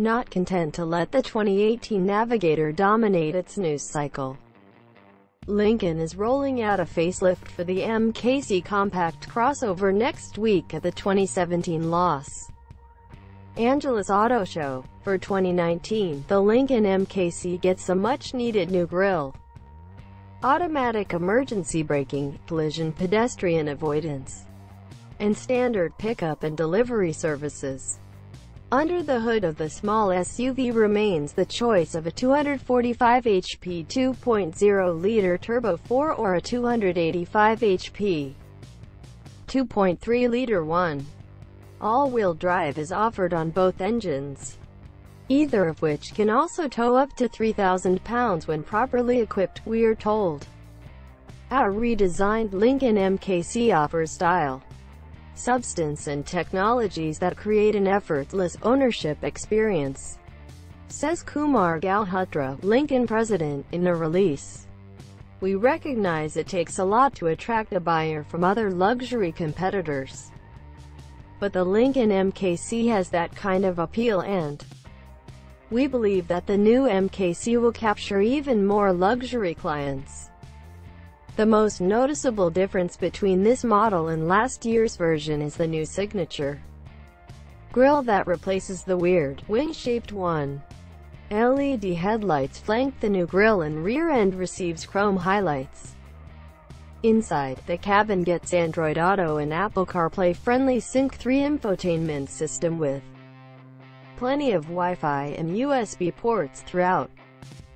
not content to let the 2018 Navigator dominate its news cycle. Lincoln is rolling out a facelift for the MKC compact crossover next week at the 2017 Los Angeles Auto Show. For 2019, the Lincoln MKC gets a much-needed new grille, automatic emergency braking, collision pedestrian avoidance, and standard pickup and delivery services. Under the hood of the small SUV remains the choice of a 245 HP 2.0-liter turbo 4 or a 285 HP 2.3-liter 1. All-wheel drive is offered on both engines, either of which can also tow up to 3,000 pounds when properly equipped, we're told. Our redesigned Lincoln MKC offers style, substance and technologies that create an effortless ownership experience, says Kumar Galhotra, Lincoln president, in a release. We recognize it takes a lot to attract a buyer from other luxury competitors. But the Lincoln MKC has that kind of appeal and we believe that the new MKC will capture even more luxury clients. The most noticeable difference between this model and last year's version is the new signature grille that replaces the weird, wing-shaped one. LED headlights flank the new grille and rear end receives chrome highlights. Inside, the cabin gets Android Auto and Apple CarPlay friendly Sync 3 infotainment system with plenty of Wi-Fi and USB ports throughout.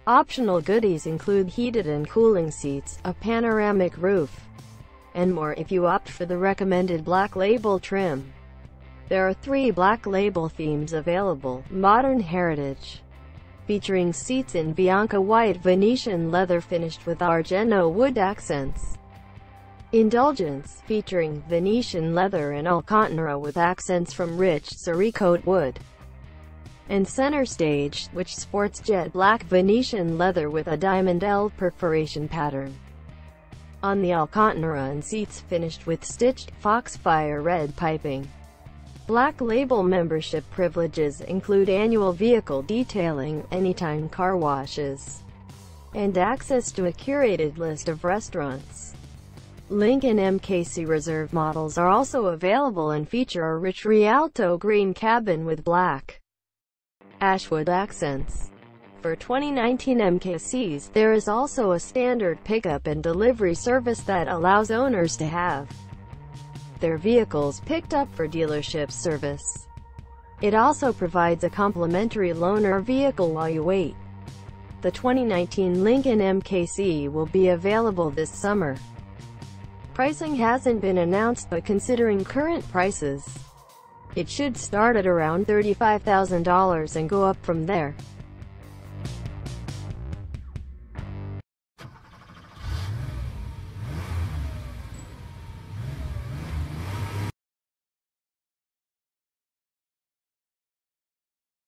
Optional goodies include heated and cooling seats, a panoramic roof, and more if you opt for the recommended Black Label trim. There are three Black Label themes available, Modern Heritage, featuring seats in Bianca white Venetian leather finished with Argento wood accents. Indulgence, featuring Venetian leather and Alcantara with accents from rich Cerakote wood and center stage, which sports jet black Venetian leather with a diamond L perforation pattern. On the Alcantara and seats finished with stitched, foxfire red piping. Black Label membership privileges include annual vehicle detailing, anytime car washes, and access to a curated list of restaurants. Lincoln MKC Reserve models are also available and feature a rich Rialto green cabin with black Ashwood accents. For 2019 MKCs, there is also a standard pickup and delivery service that allows owners to have their vehicles picked up for dealership service. It also provides a complimentary loaner vehicle while you wait. The 2019 Lincoln MKC will be available this summer. Pricing hasn't been announced but considering current prices, it should start at around $35,000 and go up from there.